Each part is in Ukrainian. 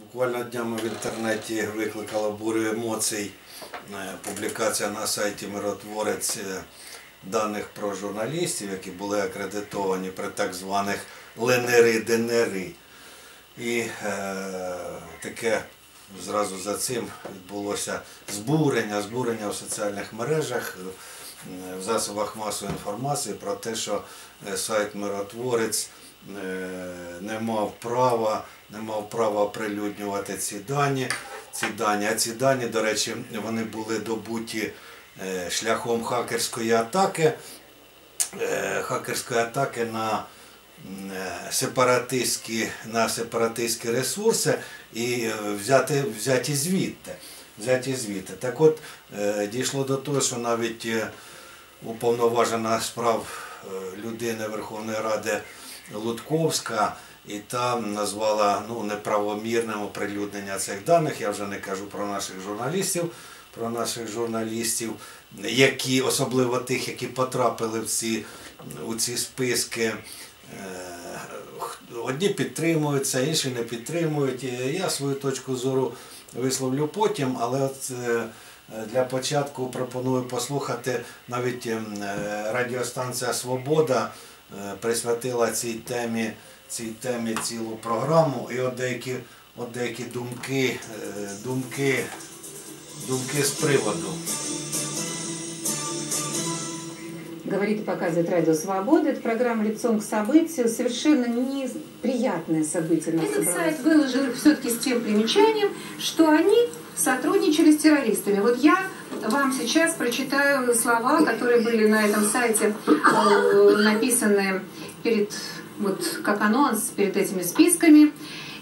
буквально днями в інтернеті викликала бурю емоцій е, публікація на сайті Миротворець е, даних про журналістів, які були акредитовані при так званих ленери-денери. І е, таке зразу за цим відбулося збурення, збурення в соціальних мережах, е, в засобах масової інформації про те, що сайт Миротворець не мав права, не мав права оприлюднювати ці дані. Ці дані. А ці дані, до речі, вони були добуті е, шляхом хакерської атаки, е, хакерської атаки на е, сепаратистські, на сепаратистські ресурси і е, взяти, взяті звідти. Взяті звідти. Так от е, дійшло до того, що навіть е, уповноважена справ е, людини Верховної Ради Лутковська і там назвала ну, неправомірним оприлюднення цих даних. Я вже не кажу про наших журналістів, про наших журналістів, які, особливо тих, які потрапили в ці, у ці списки. Е, Одні підтримуються, інші не підтримують. Я свою точку зору висловлю потім, але от е, для початку пропоную послухати навіть ем, е, радіостанція Свобода присвятила цій темі, цій темі цілу програму. І от деякі, от деякі думки, е, думки, думки з приводу. говорит и показывает Радио Свобода. Это программа «Лицом к событию». Совершенно неприятное событие. нас Этот собралось. сайт выложил все-таки с тем примечанием, что они сотрудничали с террористами. Вот я вам сейчас прочитаю слова, которые были на этом сайте э, написаны перед, вот как анонс перед этими списками.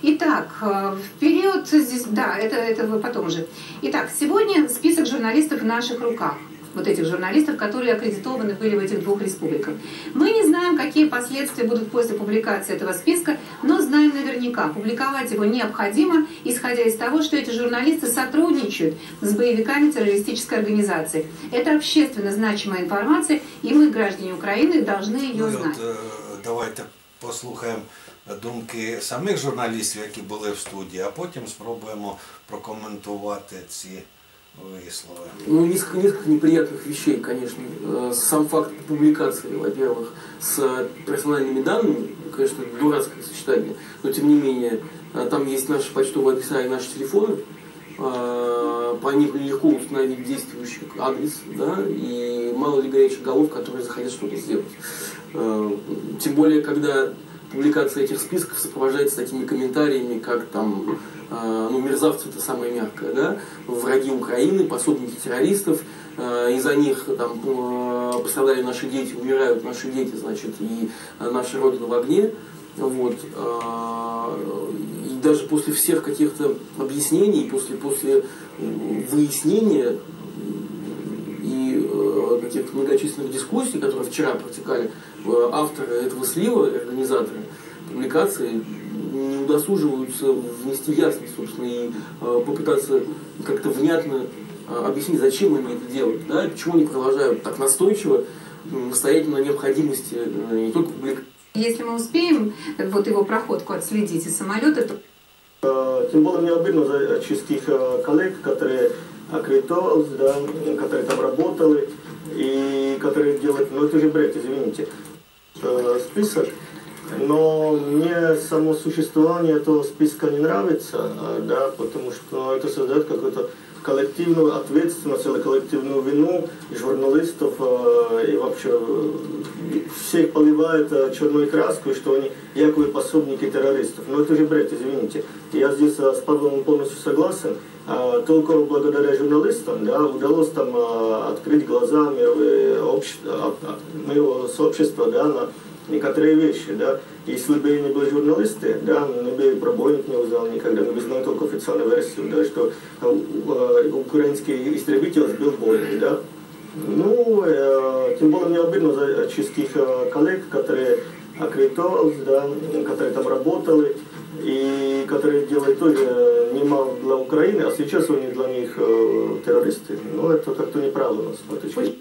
Итак, э, в период здесь, да, это, это вы потом же. Итак, сегодня список журналистов в наших руках Вот этих журналистов, которые аккредитованы были в этих двух республиках. Мы не знаем, какие последствия будут после публикации этого списка, но знаем наверняка, публиковать его необходимо, исходя из того, что эти журналисты сотрудничают с боевиками террористической организации. Это общественно значимая информация, и мы, граждане Украины, должны ее Ну, і знать. от, е, давайте послухаємо думки самих журналістів, які були в студії, а потім спробуємо прокоментувати ці Ну, несколько, несколько неприятных вещей, конечно. Э, Сам факт публикации, во-первых, с персональными данными, конечно, дурацкое сочетание, но тем не менее, э, там есть наши почтовые адреса и наши телефоны, Э, по ним легко установить действующий адрес, да, и мало ли горячих голов, которые захотят что-то сделать. Э, Тем более, когда публикация этих списков сопровождается такими комментариями, как там, э, ну, мерзавцы это самое мягкое, да, враги Украины, пособники террористов, э, из-за них там э, пострадали наши дети, умирают наши дети, значит, и наша Родина в огне. Вот. И даже после всех каких-то объяснений, после, после выяснения каких-то многочисленных дискуссий, которые вчера протекали, э, авторы этого слива, и организаторы публикации не удосуживаются внести ясность, собственно, и э, попытаться как-то внятно э, объяснить, зачем они это делают, да, и почему они продолжают так настойчиво стоять на необходимости не только публикации, Если мы успеем вот его проходку отследить из самолета, то Тем более мне обидно за чешских коллег, которые аккредитовались, да, которые там работали и которые делают, ну это же бред, извините, э, список. Но мне само существование этого списка не нравится, да, потому что это создает какую-то коллективную ответственность или коллективную вину журналистов э, и вообще э, всех поливает черной краской, что они якобы пособники террористов. Но это же бред, извините. Я здесь с Павлом полностью согласен. А, Только благодаря журналистам да, удалось там э, открыть глаза общества, а, а, моего сообщества да, на некоторые вещи. Да. Если бы не были журналисты, да, мы бы пробойник не узнал никогда, мы бы знали только официальную версию, да, что украинский истребитель сбил Боинг. Да. Ну, э, тем более мне обидно за чешских коллег, которые аккредитовались, да, которые там работали, и которые делают тоже немало для Украины, а сейчас они для них э, террористы. Ну, это как-то неправильно с моей точки зрения.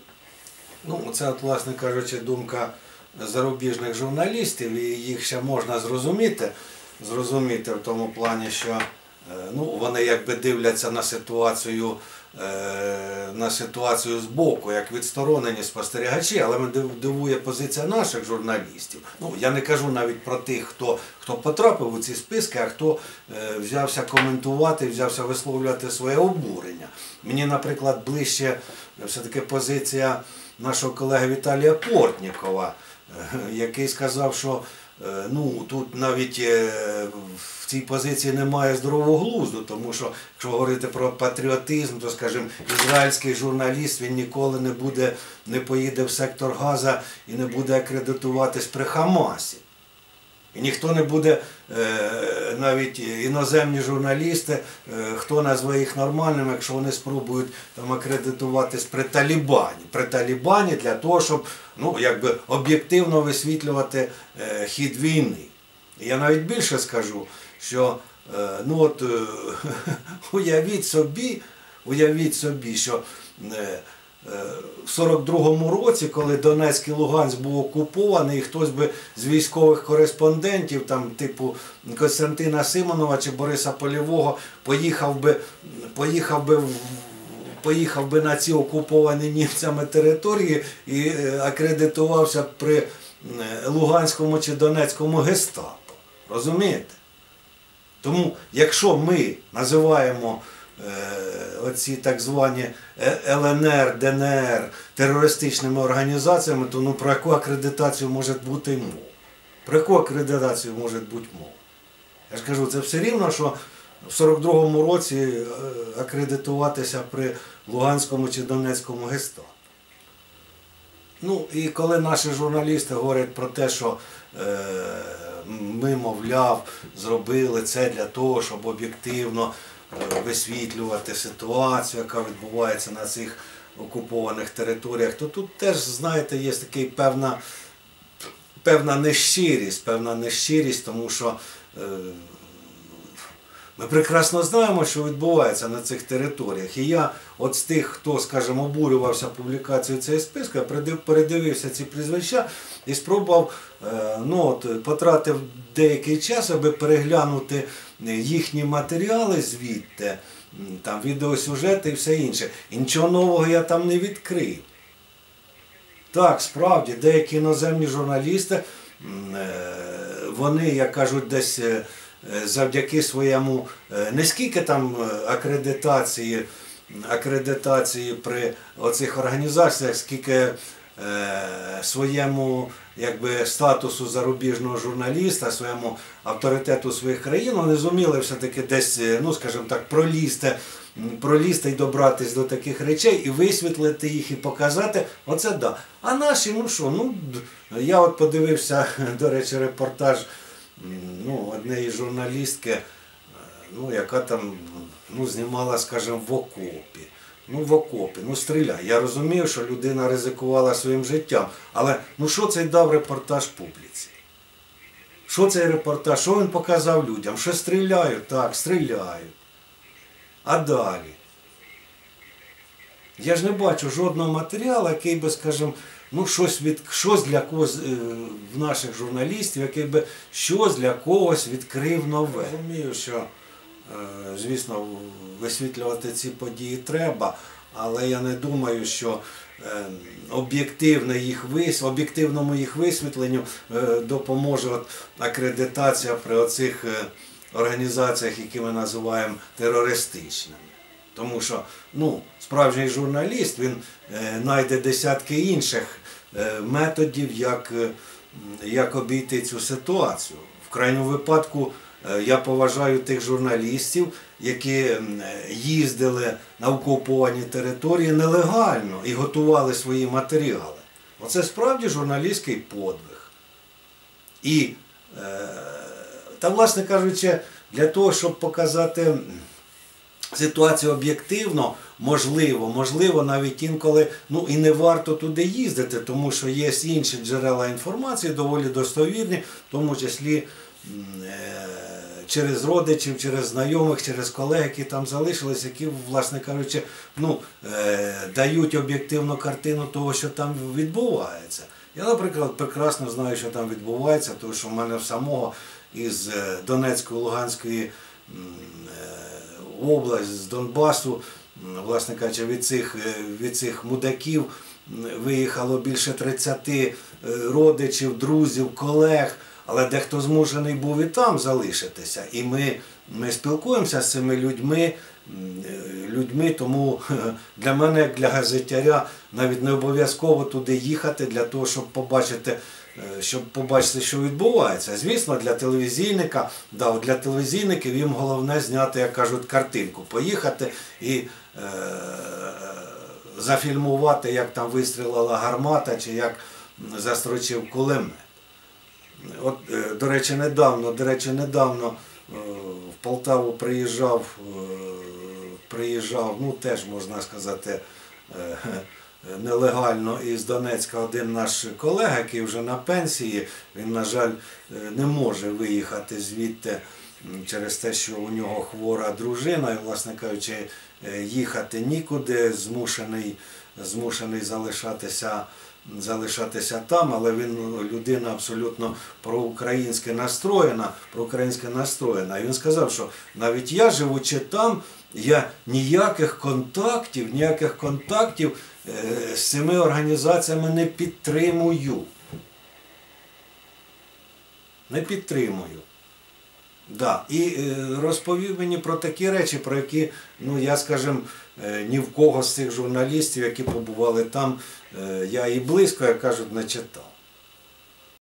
Ну, це, от, власне кажучи, думка зарубіжних журналістів, і їх ще можна зрозуміти. Зрозуміти в тому плані, що е, ну, вони якби дивляться на ситуацію, е, на ситуацію з боку, як відсторонені спостерігачі, але мене дивує позиція наших журналістів. Ну, я не кажу навіть про тих, хто, хто потрапив у ці списки, а хто е, взявся коментувати, взявся висловлювати своє обурення. Мені, наприклад, ближче все-таки позиція нашого колеги Віталія Портнікова, е, який сказав, що е, ну, тут навіть е, в цій позиції немає здорового глузду, тому що якщо говорити про патріотизм, то, скажімо, ізраїльський журналіст він ніколи не буде, не поїде в сектор Газа і не буде акредитуватись при Хамасі. І ніхто не буде, е, навіть іноземні журналісти, е, хто назве їх нормальними, якщо вони спробують там акредитуватись при Талібані. При Талібані для того, щоб ну, якби об'єктивно висвітлювати е, хід війни. Я навіть більше скажу, що ну от, уявіть собі, уявіть собі, що в 42-му році, коли Донецьк і Луганськ був окупований, і хтось би з військових кореспондентів, там, типу Костянтина Симонова чи Бориса Полєвого, поїхав би, поїхав би в поїхав би на ці окуповані німцями території і е, акредитувався при е, Луганському чи Донецькому гестапо. Розумієте? Тому, якщо ми називаємо оці так звані е, ЛНР, ДНР терористичними організаціями, то ну, про яку акредитацію може бути мова? Про яку акредитацію може бути мова? Я ж кажу, це все рівно, що в 42-му році е, акредитуватися при Луганському чи Донецькому гестапо. Ну і коли наші журналісти говорять про те, що е, ми, мовляв, зробили це для того, щоб об'єктивно е, висвітлювати ситуацію, яка відбувається на цих окупованих територіях, то тут теж, знаєте, є така певна, певна нещирість, певна нещирість, тому що е, ми прекрасно знаємо, що відбувається на цих територіях. І я от з тих, хто, скажімо, обурювався публікацією цього списку, я передивився ці прізвища і спробував, е, ну, от, потратив деякий час, аби переглянути їхні матеріали звідти, там відеосюжети і все інше. І нічого нового я там не відкрив. Так, справді, деякі іноземні журналісти, е, вони, як кажуть, десь е, завдяки своєму е, не скільки там е, акредитації, акредитації при оцих організаціях, скільки е, своєму якби, статусу зарубіжного журналіста, своєму авторитету своїх країн, вони зуміли все-таки десь, е, ну скажімо так, пролізти, пролізти і добратись до таких речей і висвітлити їх і показати. Оце да. А наші, ну що, ну я от подивився, до речі, репортаж ну, однієї журналістки, е, ну, яка там ну, знімала, скажімо, в окопі. Ну, в окопі, ну стріляй. Я розумію, що людина ризикувала своїм життям. Але ну що цей дав репортаж публіці? Що цей репортаж? Що він показав людям? Що стріляють? Так, стріляють. А далі? Я ж не бачу жодного матеріалу, який би, скажімо, ну, щось, від, щось для когось е, в наших журналістів, який би щось для когось відкрив нове. Розумію, що, е, звісно, висвітлювати ці події треба, але я не думаю, що е, об'єктивне їх вис... об'єктивному їх висвітленню допоможе от акредитація при оцих організаціях, які ми називаємо терористичними. Тому що ну, справжній журналіст він знайде десятки інших методів, як, е, як обійти цю ситуацію. В крайньому випадку е, я поважаю тих журналістів, які е, їздили на окуповані території нелегально і готували свої матеріали. Оце справді журналістський подвиг. І, е, та, власне кажучи, для того, щоб показати ситуацію об'єктивно, можливо, можливо, навіть інколи ну і не варто туди їздити, тому що є інші джерела інформації, доволі достовірні, в тому числі е, через родичів, через знайомих, через колег, які там залишились, які, власне кажучи, ну, е, дають об'єктивну картину того, що там відбувається. Я, наприклад, прекрасно знаю, що там відбувається, тому що в мене в самого із е, Донецької, Луганської область, з Донбасу, власне кажучи, від цих, е, від цих мудаків виїхало більше 30 е, родичів, друзів, колег, але дехто змушений був і там залишитися. І ми, ми спілкуємося з цими людьми, е, людьми, тому для мене, як для газетяря, навіть не обов'язково туди їхати для того, щоб побачити. Е, Щоб побачити, що відбувається. Звісно, для телевізійника, да, для телевізійників їм головне зняти, як кажуть, картинку, поїхати і е, зафільмувати, як там вистрілила гармата чи як застрочив кулемет. От, е, до речі, недавно, до речі, недавно е, в Полтаву приїжджав, е, приїжджав, ну теж можна сказати, е, нелегально із Донецька. Один наш колега, який вже на пенсії, він, на жаль, е, не може виїхати звідти через те, що у нього хвора дружина, і, власне кажучи, е, їхати нікуди, змушений, змушений залишатися залишатися там, але він ну, людина абсолютно проукраїнськи настроєна, проукраїнськи настроєна. І він сказав, що навіть я, живучи там, я ніяких контактів, ніяких контактів е, з цими організаціями не підтримую. Не підтримую. Да. І е, розповів мені про такі речі, про які, ну я скажімо, е, ні в кого з цих журналістів, які побували там, я і близько, як кажуть, не читав.